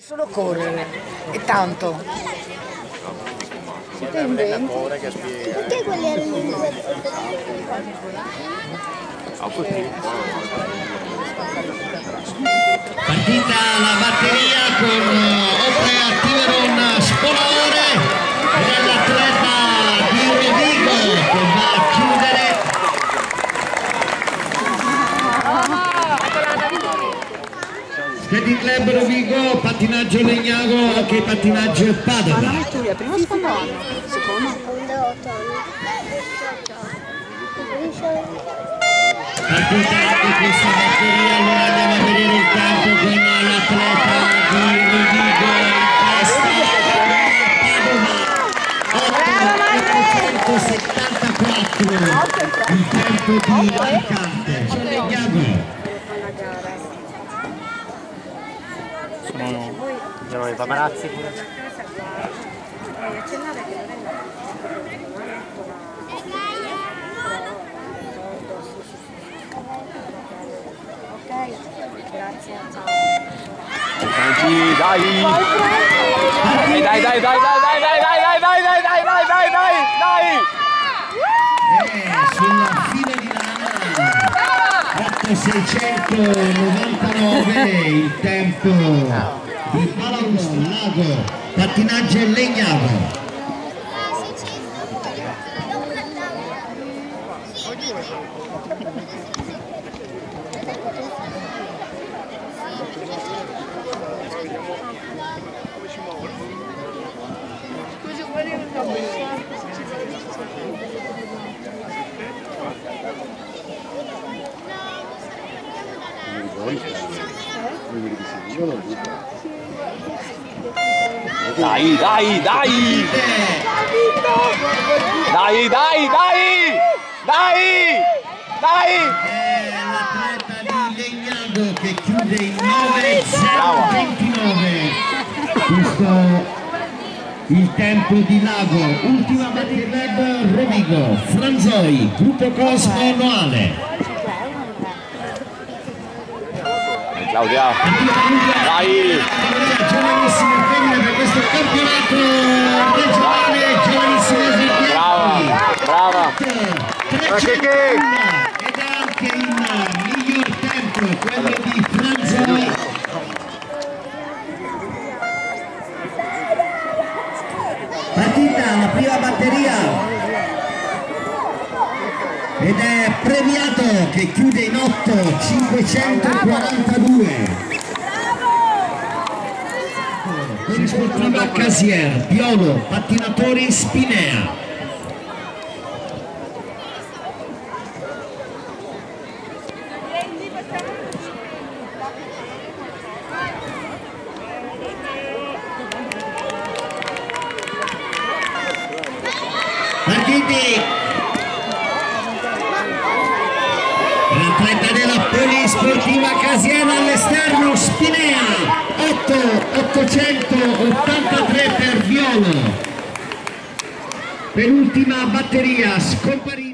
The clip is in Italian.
Solo correre, e tanto. Siete in Perché quelli erano in? Partita la batteria con oltre a Tiveron Spolore e l'atleta di Rovigo che va a chiudere. Skating Club Rovigo, pattinaggio Legnago, anche pattinaggio Padova. primo o secondo anno? Secondo. Secondo otto Partita anche questa batteria, allora andiamo a vedere il campo con l'atleta di Rovigo in testa. Padova, 874, il tempo di Alicante. C'è Legnago. Sono i paparazzi pure. Franchi, dai! Dai, dai, dai, dai, dai, dai, dai, dai, dai, dai, dai, dai, dai, dai, dai! Eh, sulla fila di lana 8699 il tempo di Paolo Lago. Pattinaggio e Legnago Dai, dai, dai! Dai, dai, dai! Dai! Dai! l'atleta di Legnago che chiude in 9.029 questo il tempo di Lago ultima batteria Rovigo Franzoi gruppo Cosmo Noale Claudia! Dai! giovanissime femmine per questo campionato regionale giovanissime Brava! Brava! 301 ed è anche il miglior tempo quello di Franzoi partita la prima batteria ed è premiato che chiude in 8 542 Sportiva Casier, Piolo, pattinatori Spinea. Partiti! L'atleta della Casiena all'esterno, Spinea, 8, 883 per Violo. Penultima batteria, scomparita.